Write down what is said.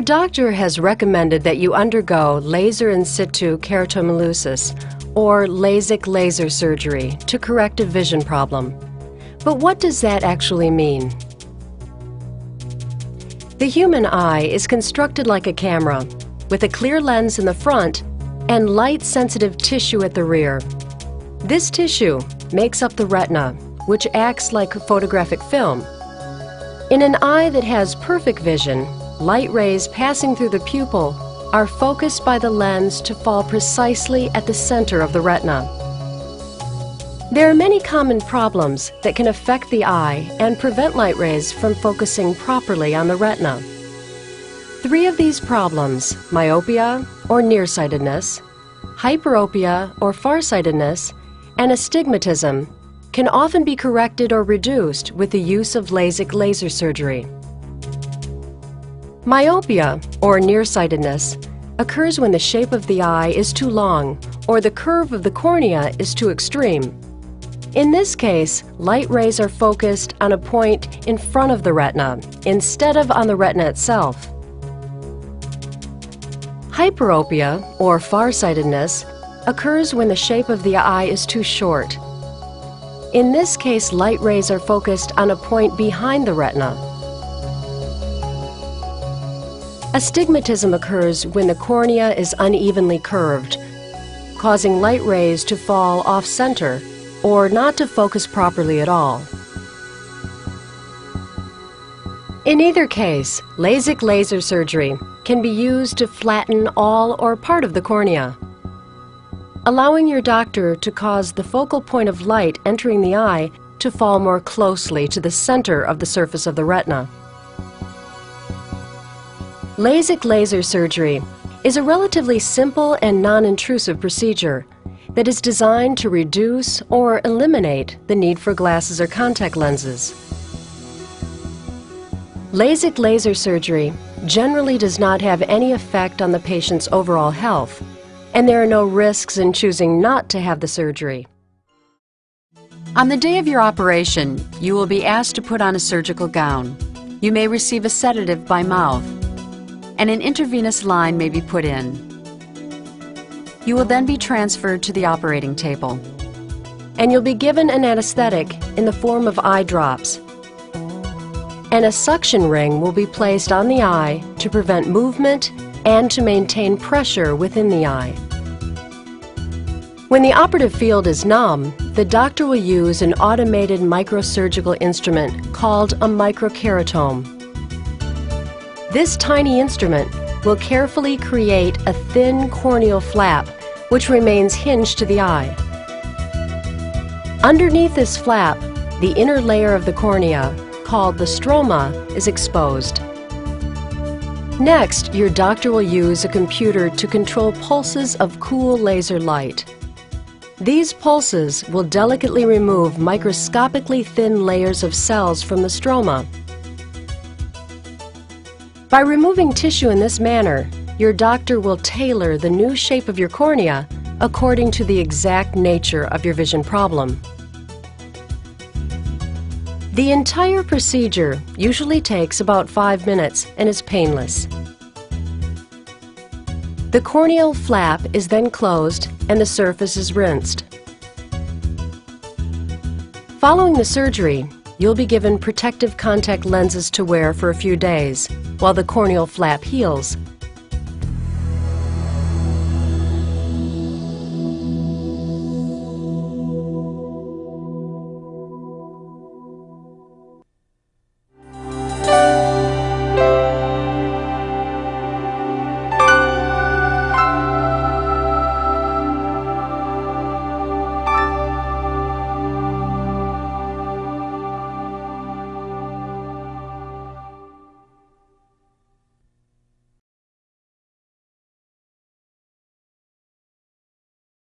Your doctor has recommended that you undergo laser in situ keratomileusis, or LASIK laser surgery, to correct a vision problem. But what does that actually mean? The human eye is constructed like a camera, with a clear lens in the front and light-sensitive tissue at the rear. This tissue makes up the retina, which acts like photographic film. In an eye that has perfect vision, light rays passing through the pupil are focused by the lens to fall precisely at the center of the retina. There are many common problems that can affect the eye and prevent light rays from focusing properly on the retina. Three of these problems, myopia or nearsightedness, hyperopia or farsightedness, and astigmatism, can often be corrected or reduced with the use of LASIK laser surgery. Myopia, or nearsightedness, occurs when the shape of the eye is too long or the curve of the cornea is too extreme. In this case, light rays are focused on a point in front of the retina instead of on the retina itself. Hyperopia, or farsightedness, occurs when the shape of the eye is too short. In this case, light rays are focused on a point behind the retina. Astigmatism occurs when the cornea is unevenly curved, causing light rays to fall off-center or not to focus properly at all. In either case, LASIK laser surgery can be used to flatten all or part of the cornea, allowing your doctor to cause the focal point of light entering the eye to fall more closely to the center of the surface of the retina. LASIK laser surgery is a relatively simple and non-intrusive procedure that is designed to reduce or eliminate the need for glasses or contact lenses. LASIK laser surgery generally does not have any effect on the patient's overall health, and there are no risks in choosing not to have the surgery. On the day of your operation, you will be asked to put on a surgical gown. You may receive a sedative by mouth, and an intravenous line may be put in. You will then be transferred to the operating table. And you'll be given an anesthetic in the form of eye drops. And a suction ring will be placed on the eye to prevent movement and to maintain pressure within the eye. When the operative field is numb, the doctor will use an automated microsurgical instrument called a microkeratome. This tiny instrument will carefully create a thin corneal flap which remains hinged to the eye. Underneath this flap, the inner layer of the cornea, called the stroma, is exposed. Next, your doctor will use a computer to control pulses of cool laser light. These pulses will delicately remove microscopically thin layers of cells from the stroma. By removing tissue in this manner, your doctor will tailor the new shape of your cornea according to the exact nature of your vision problem. The entire procedure usually takes about five minutes and is painless. The corneal flap is then closed and the surface is rinsed. Following the surgery, you'll be given protective contact lenses to wear for a few days while the corneal flap heals